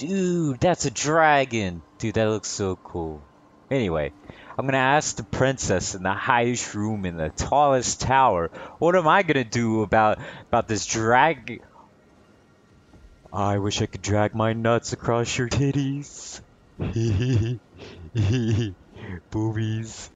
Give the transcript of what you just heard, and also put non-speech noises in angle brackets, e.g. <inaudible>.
Dude, that's a dragon. Dude, that looks so cool. Anyway, I'm gonna ask the princess in the highest room in the tallest tower. What am I gonna do about about this drag? I wish I could drag my nuts across your titties. <laughs> Boobies.